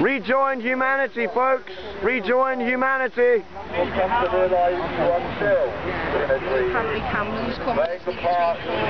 Rejoin humanity, folks. Rejoin humanity. To realise one still come?